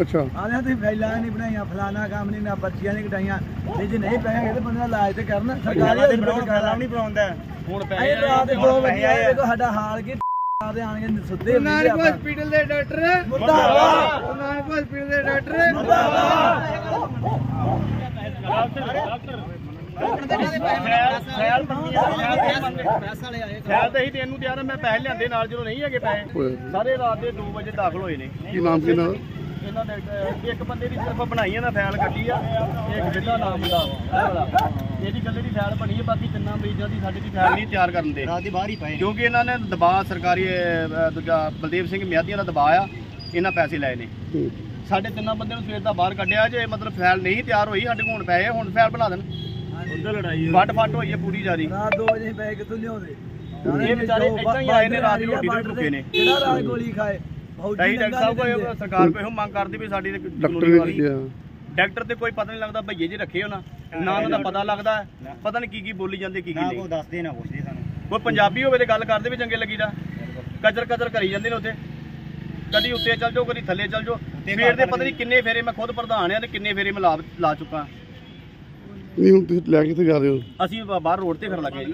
ਅੱਛਾ। ਆਲਿਆਂ ਤੁਸੀਂ ਫੈਲਾ ਨਹੀਂ ਬਣਾਈਆਂ ਫਲਾਣਾ ਕੰਮ ਨਹੀਂ ਨਾ ਬੱਚੀਆਂ ਨਹੀਂ ਕਟਾਈਆਂ। ਤੇ ਜੇ ਨਹੀਂ ਪੈਸੇ ਤੇ ਬੰਦਾ ਇਲਾਜ ਤੇ ਕਰਨ। ਸਰਕਾਰੀ ਹਸਪਤਾਲ ਨਹੀਂ ਬਣਾਉਂਦਾ। ਹੁਣ ਅਸੀਂ ਰਾਤ ਦੇ 2 ਵਜੇ ਆਏ ਦੇਖੋ ਸਾਡਾ ਹਾਲ ਕੀ ਆਦੇ ਆਣਗੇ ਸੁੱਤੇ ਨਾਨਕ ਹਸਪੀਟਲ ਦੇ ਡਾਕਟਰ। ਮੁਰਦਾਬਾਦ ਨਾਨਕ ਹਸਪੀਟਲ ਦੇ ਡਾਕਟਰ। ਖੈਰ ਤਾਂ ਹੀ ਤੈਨੂੰ ਤਿਆਰ ਮੈਂ ਪੈਸੇ ਲਿਆਂਦੇ ਨਾਲ ਜਦੋਂ ਨਹੀਂ ਹੈਗੇ ਪੈਸੇ। ਸਾਰੇ ਰਾਤ ਦੇ 2 ਵਜੇ ਦਾਖਲ ਹੋਏ ਨੇ ਕੀ ਨਾਮ ਕੀ ਇਹਨਾਂ ਦਾ ਇਹਨਾਂ ਦੇ ਇੱਕ ਬੰਦੇ ਦੀ ਸਿਰਫ ਬਣਾਈ ਇਹਨਾਂ ਫਾਈਲ ਕੱਢੀ ਆ ਇੱਕ ਬਿੱਲਾ ਨਾਮ ਦਾ ਇਹ ਵਾਲਾ। ਇਹਦੀ ਗੱਲੇ ਦੀ ਫਾਈਲ ਬਣੀ ਹੈ ਬਾਕੀ ਤਿੰਨਾਂ ਮਰੀਜ਼ਾਂ ਦੀ ਸਾਡੇ ਦੀ ਫਾਈਲ ਨਹੀਂ ਤਿਆਰ ਕਰਨ ਦੇ ਰਾਤ ਦੀ ਬਾਹਰ ਹੀ ਪਏ ਕਿਉਂਕਿ ਇਹਨਾਂ ਨੇ ਦਬਾਅ ਸਰਕਾਰੀ ਦੂਜਾ ਬਲਦੇਵ ਸਿੰਘ ਮਿਆਦੀਆਂ ਦਾ ਦਬਾਅ ਆ ਇਹਨਾਂ ਪੈਸੇ ਲਏ ਨੇ। ਸਾਡੇ ਤਿੰਨਾਂ ਬੰਦਿਆਂ ਨੂੰ ਸਵੇਰ ਦਾ ਬਾਹਰ ਕੱਢਿਆ ਜੇ ਮਤਲਬ ਫਾਈਲ ਨਹੀਂ ਤਿਆਰ ਹੋਈ ਸਾਡੇ ਕੋਲ ਹੁਣ ਪੈਸੇ ਹੁਣ ਫਾਈਲ ਬਣਾ ਦੇਣ ਉਧਰ ਲੜਾਈ ਵੱਟ ਫੱਟ ਹੋਈ ਹੈ ਪੂਰੀ ਜਾਰੀ ਰਾਤ 2 ਵਜੇ ਪੈਸੇ ਕਿੱਥੋਂ ਲਿਆਉਂਦੇ? ਇਹ ਵਿਚਾਰੇ ਏਦਾਂ ਹੀ ਆਏ ਨੇ, ਰਾਤ ਦੀ ਰੋਟੀ ਤੋਂ ਭੁੱਖੇ ਨੇ। ਕਿਹੜਾ ਰਾਤ ਗੋਲੀ ਖਾਏ? ਫੌਜੀ ਕਈ ਡਾਕਟਰ ਸਾਹਿਬ ਲੰਗਰ ਕੋਈ ਸਰਕਾਰ ਕੋਈ ਇਹੋ ਮੰਗ ਕਰਦੀ ਵੀ ਸਾਡੀ ਤੇ ਡਾਕਟਰ ਡਾਕਟਰ ਕੋਈ ਪਤਾ ਨਹੀਂ ਲੱਗਦਾ ਭਈਏ ਜੀ ਰੱਖੇ ਹੋਣਾ। ਨਾ ਉਹਨਾਂ ਦਾ ਪਤਾ ਲੱਗਦਾ ਪਤਾ ਨਹੀਂ ਕੀ ਕੀ ਬੋਲੀ ਜਾਂਦੇ ਕੀ ਕੀ ਨਹੀਂ। ਕੋ ਦੱਸਦੇ ਨਾ ਪੁੱਛਦੇ ਸਾਨੂੰ। ਕੋਈ ਪੰਜਾਬੀ ਹੋਵੇ ਤੇ ਗੱਲ ਕਰਦੇ ਵੀ ਚੰਗੇ ਲੱਗੀਦਾ ਕਦਰ ਕਦਰ ਕਰੀ ਜਾਂਦੇ ਨੇ ਉੱਥੇ। ਕਦੀ ਉੱਤੇ ਚੱਲ ਜਾਓ ਕਦੀ ਥੱਲੇ ਚੱਲ ਜਾਓ। ਸਵੇਰ ਦੇ ਪਤਾ ਨਹੀਂ ਕਿੰਨੇ ਫੇਰੇ ਮੈਂ ਖੁਦ ਪ੍ਰਧਾਨ ਆ ਤੇ ਕਿੰਨੇ ਫੇਰੇ ਮੈਂ ਲਾ ਚੁੱਕਾ। ਨਹੀਂ ਹੁਣ ਤੁਸੀਂ ਲੈ ਕੇ ਕਿੱਥੇ ਜਾ ਰਹੇ ਹੋ? ਅਸੀਂ ਬ- ਬਾਹਰ ਰੋਡ ਤੇ ਫਿਰ ਲੱਗੇ ਜੀ।